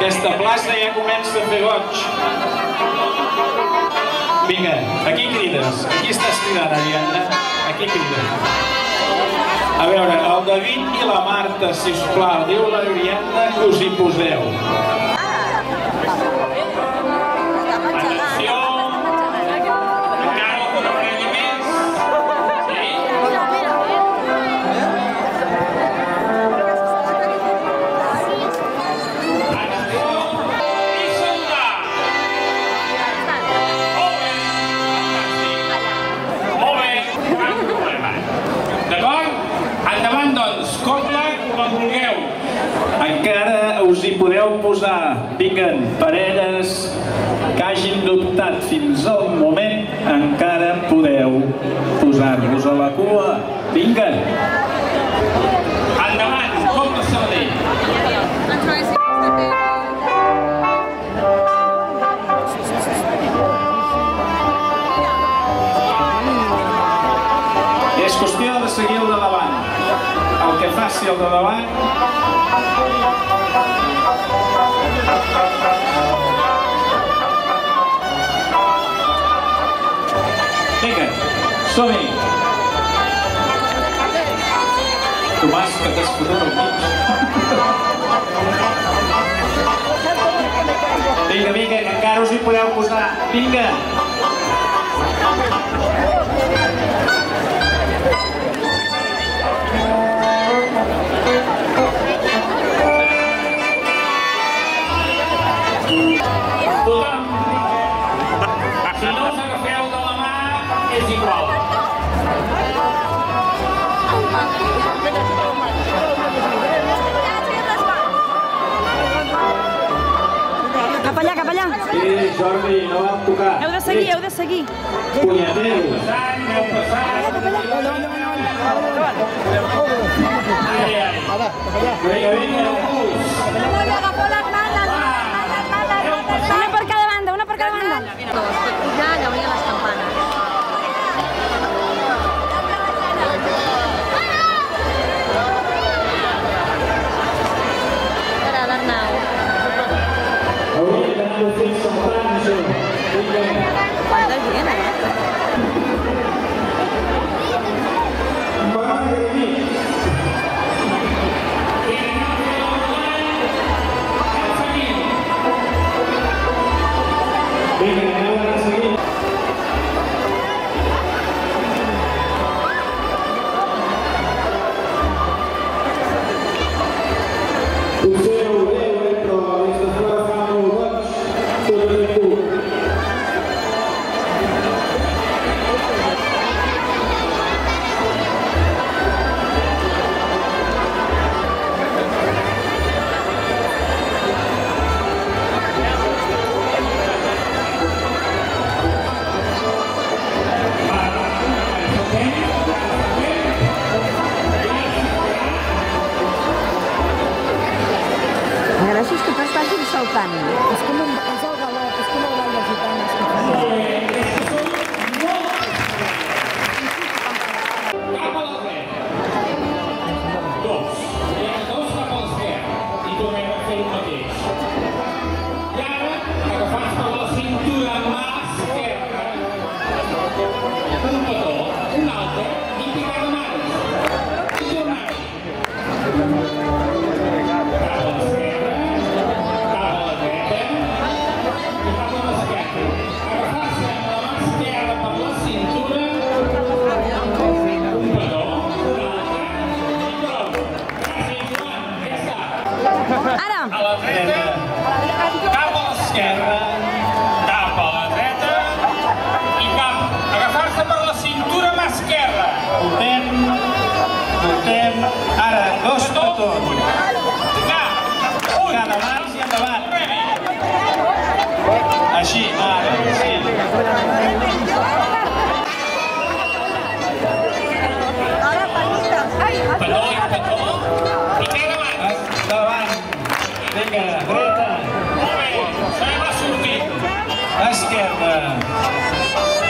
Aquesta plaça ja comença a fer goig. Vinga, aquí crides. Aquí estàs cridant, Ariadna. Aquí crides. A veure, el David i la Marta, si us plau, diu l'Ariadna que us hi poseu. Posar, vinguen parelles que hagin dubtat fins al moment, encara podeu posar-vos a la cua. Vinguen! Vinga, vinga, que encara us hi podeu posar. Vinga! Tothom. Si no us de la mà, és igual. Cap allà, cap allà. Sí, Jordi, no vam tocar. Heu de seguir, heu de seguir. Punyetero. Passant, aneu passant. Ai, ai. Vinga, vinga. Una per cada banda, una per cada banda. pujar, llauria les campanes. Vinga. Quanta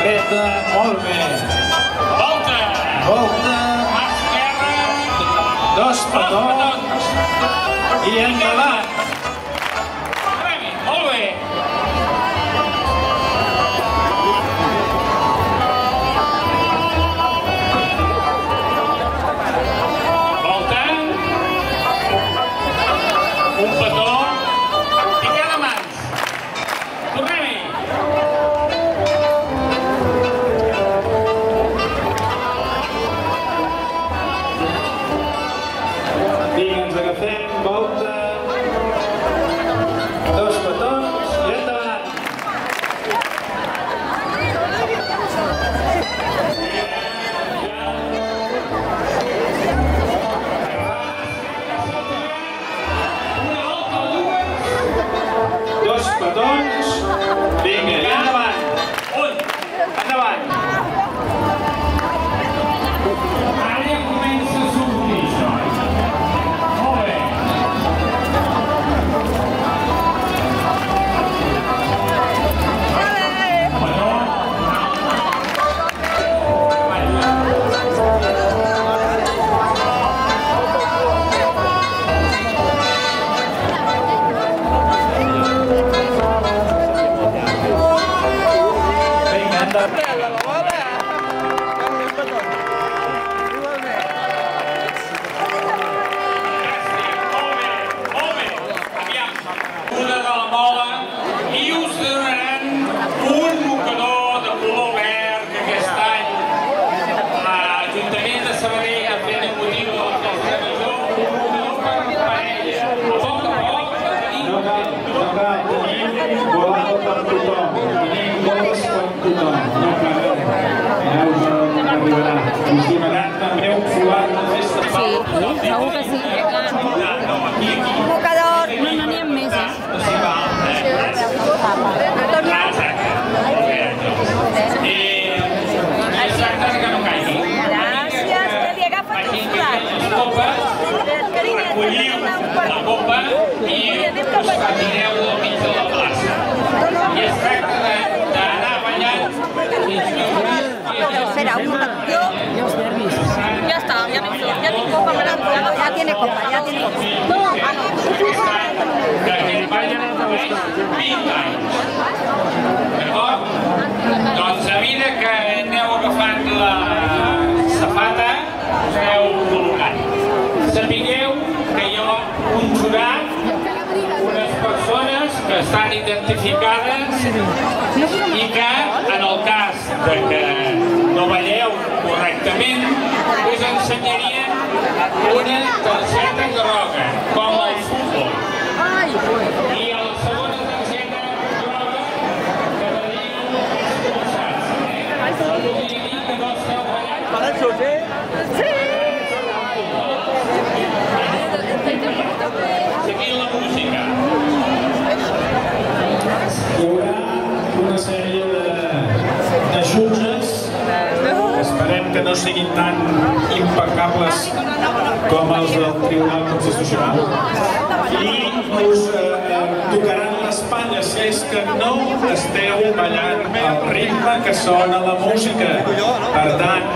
Dreta, molt bé. Volta. Volta, Mà esquerra. dos petons. i endavant. Us retireu del mig de la plaça. I es tracta d'anar ballant fins que us Será una. Yo, ya está, ya me ya tengo copa, ya tiene copa, ya tiene copa. que aquest ball produeix 20 anys. D'acord? Doncs a mesura que aneu agafant la safata, us aneu col·locant. Sapigueu que ha un jurat, que estan identificades i que, en el cas de que no balleu correctament, us ensenyarien una targeta groga, com el futbol. I a la segona targeta groga quedaríeu expulsats. Eh? Vull dir que no esteu ballant. Seguint la música. Hi haurà una sèrie de, de jutges, esperem que no siguin tan impecables com els del Tribunal Constitucional, i us eh, tocaran l'espatlla si és que no esteu ballant al ritme que sona la música. Per tant,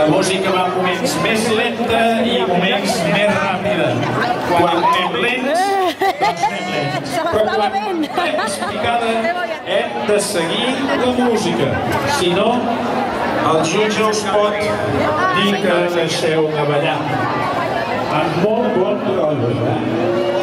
la música va en moments més lenta i moments més ràpida. Quan anem lents, doncs anem lents. Però quan anem picada, hem de seguir la música. Si no, el jutge us pot dir que deixeu de ballar. Amb molt bon rotllo,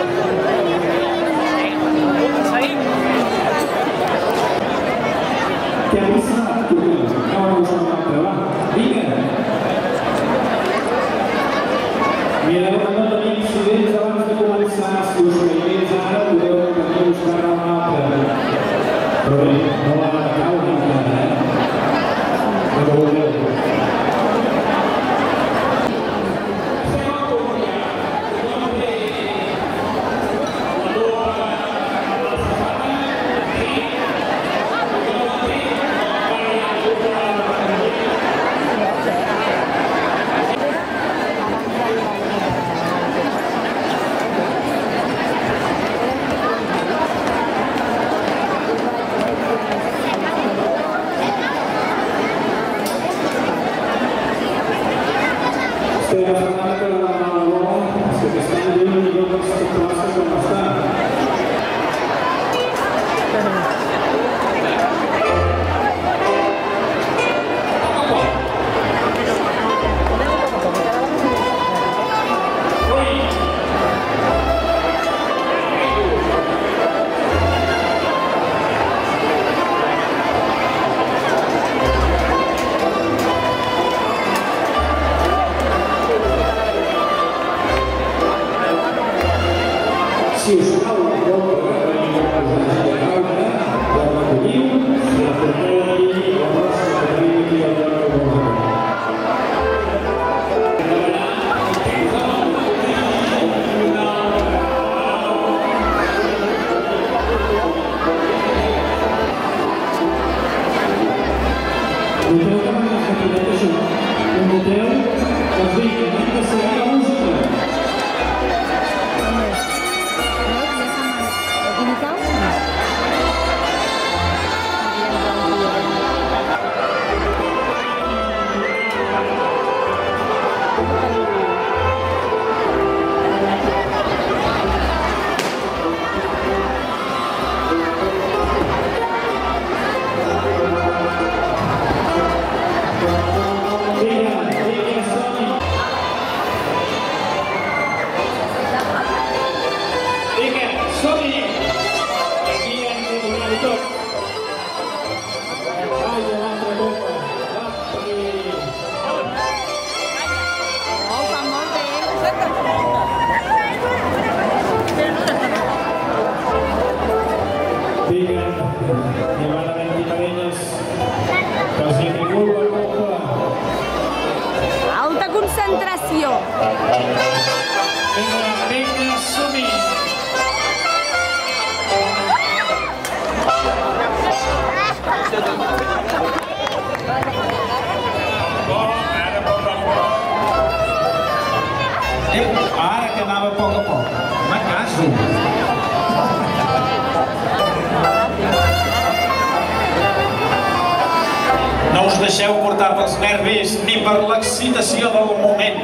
deixeu portar pels nervis ni per l'excitació del moment.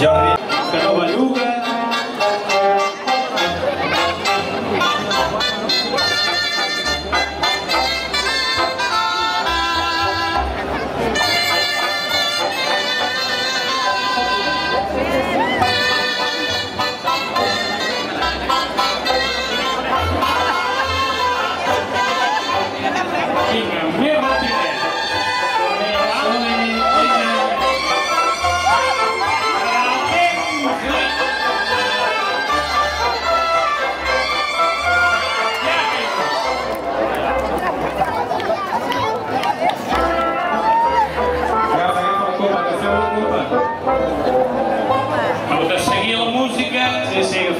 Jordi...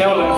tell them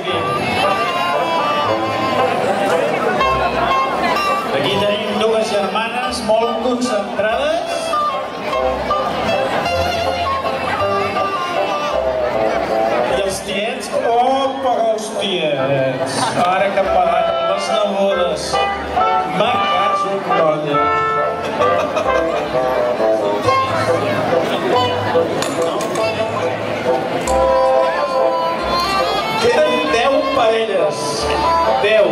aquí. Aquí tenim dues germanes molt concentrades. I els tiets, opa, els tiets. Ara que pagaran les nebodes. Macats un rotllo. Paelhas, papel.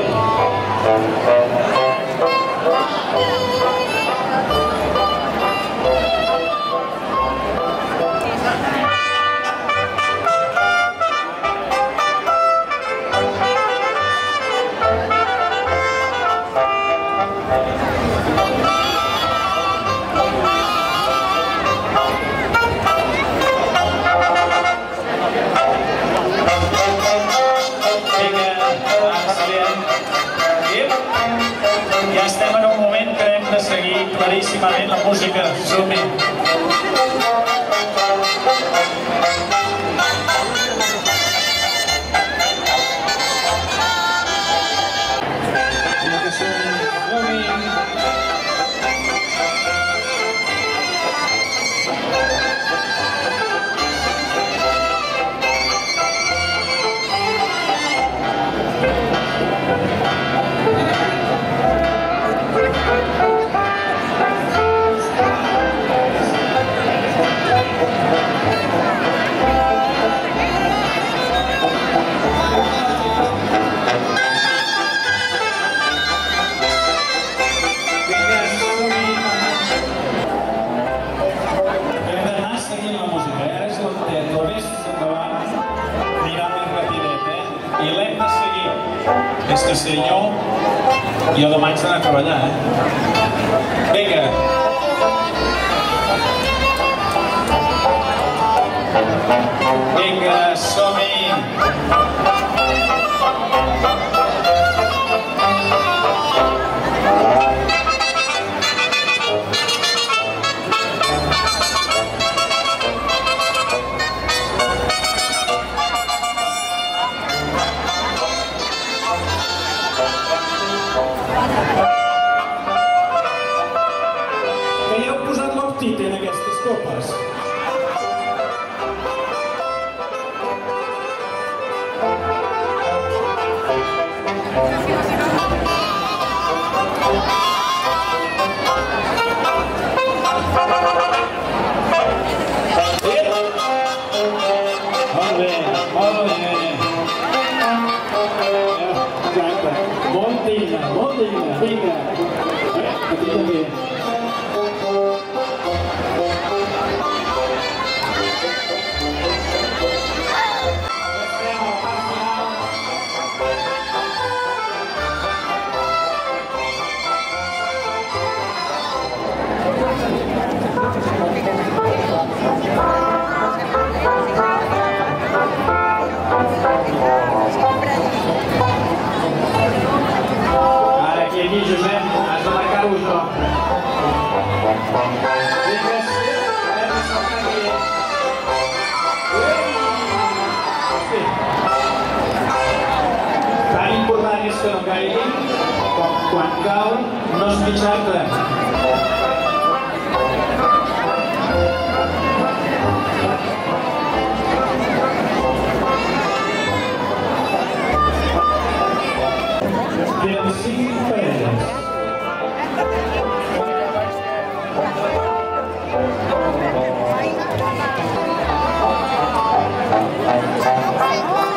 màximament la música, realment. Quan cau, no es Thank you.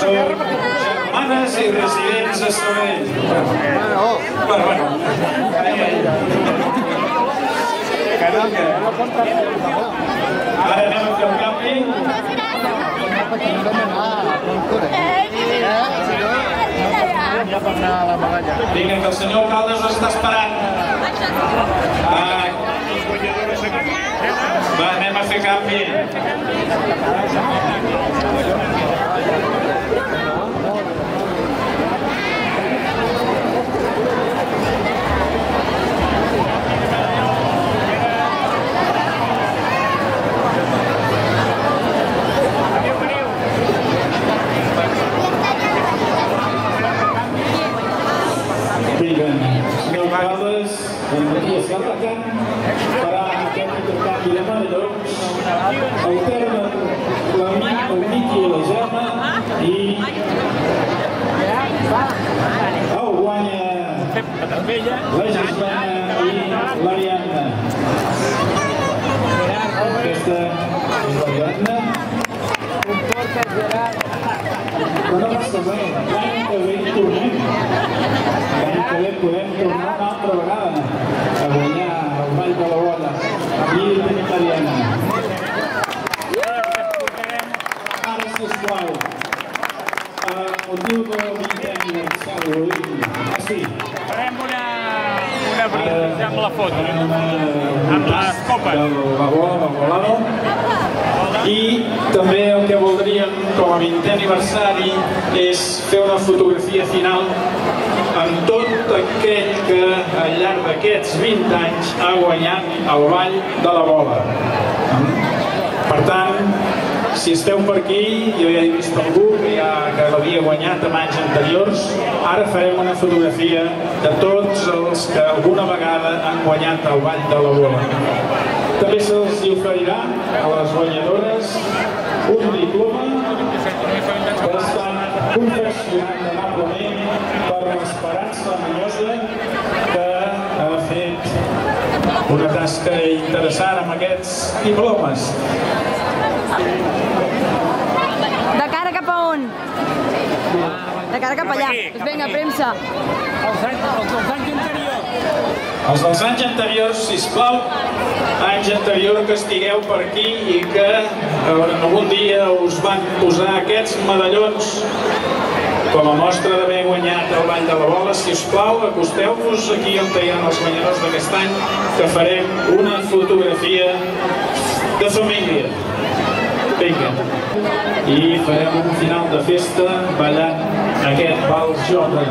Germanes i residents a Sabadell. Bueno, bueno. Ai, ai. Que... Ara anem a fer el canvi. Vinga, que el senyor alcalde us està esperant. Ah, va, anem a fer canvi. Vinga, senyor alcaldes, aquí es va tacant, farà aquest intercanvi de medallons, alterna la, el Miqui i la Gemma i el guanya la Gislena i l'Ariadna. Aquesta és l'Ariadna. Però no passa res, l'any que ve hi tornem. L'any que ve podem tornar una altra vegada a guanyar el Vall de la Bola. Aquí tenim l'Ariadna. Ara, sisplau, a motiu del 20è aniversari d'avui, ah sí, Farem una, una brindis la foto. una, Amb les copes. del Babó, del Volado. I també el que voldríem com a 20è aniversari és fer una fotografia final amb tot aquell que al llarg d'aquests 20 anys ha guanyat el Ball de la Bola. Per tant, si esteu per aquí, jo ja he vist algú que, ja, que l'havia guanyat en anys anteriors, ara farem una fotografia de tots els que alguna vegada han guanyat el Ball de la Bola. També se'ls oferirà a les guanyadores un diploma que estan confeccionat amablement per l'Esperança Manyosa que ha fet una tasca interessant amb aquests diplomes. On? De cara cap allà. Doncs vinga, premsa. Els dels anys anteriors. Els dels anys anteriors, sisplau, anys anteriors que estigueu per aquí i que algun dia us van posar aquests medallons com a mostra d'haver guanyat el Ball de la Bola, si us plau, acosteu-vos aquí on hi ha els guanyadors d'aquest any, que farem una fotografia de família. Vinga. I farem un final de festa ballant aquest vals jove.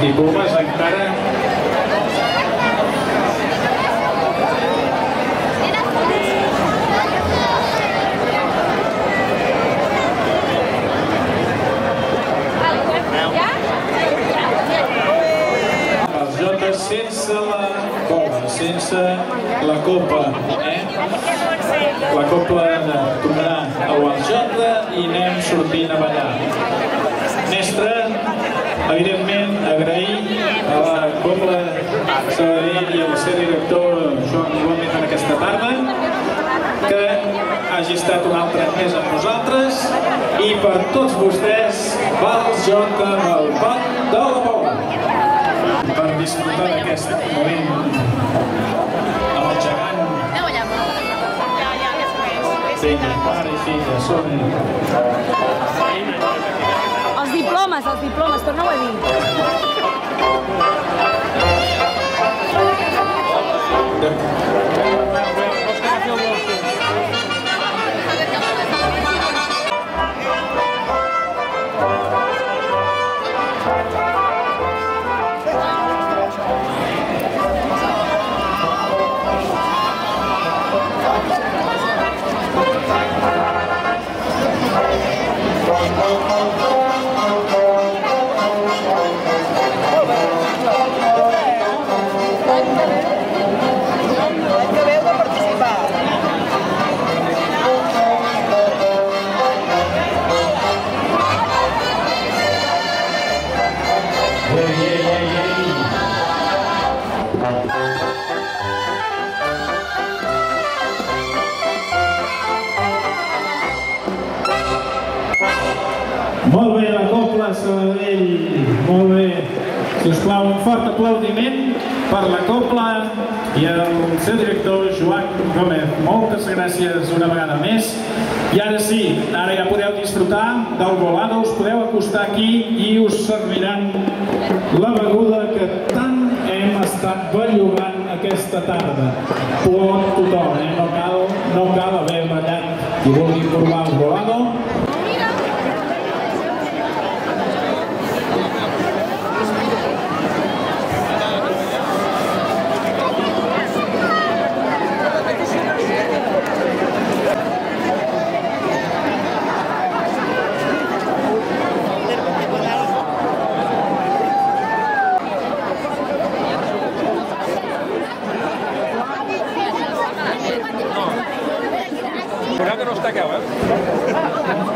Diplomes encara els jotes sense la cola, sense la copa, eh? La copla tornarà al Gualjota i anem sortint a ballar. Mestre, evidentment, agrair a la Copla Sabadell i al seu director Joan Gómez en aquesta tarda que hagi estat un altre més amb nosaltres i per tots vostès, Vals Jota del Pont de la Pobla per disfrutar d'aquest moment amb el gegant Vinga, pare i filla, som Els diplomes, els diplomes, torna-ho a dir. Molt bé, la Copla Sabadell. Molt bé. Si us plau, un fort aplaudiment per la Copla i el seu director, Joan Gómez. Moltes gràcies una vegada més. I ara sí, ara ja podeu disfrutar del volado, us podeu acostar aquí i us serviran la beguda que tant hem estat bellugant aquesta tarda. Pot tothom, eh? No cal, no cal haver ballat i vulgui provar el volado. Cuidado que no està queu, eh?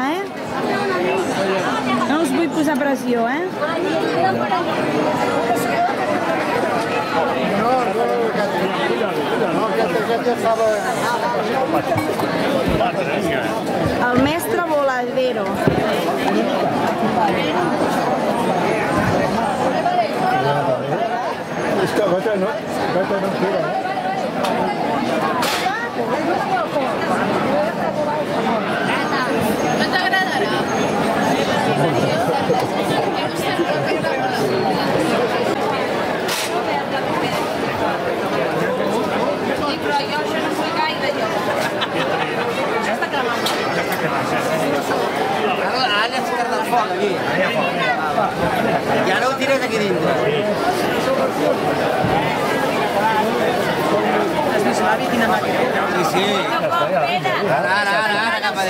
Eh? No us vull posar pressió, eh? El mestre voladero. No t'agradarà? Sí, però jo això no soy gaire, jo. Ja està cremant. Ara, Alia se carga aquí. I ara ho aquí dintre. Has vist l'avi quina màquina? Sí, sí. Ara, ara, ara, ara cap a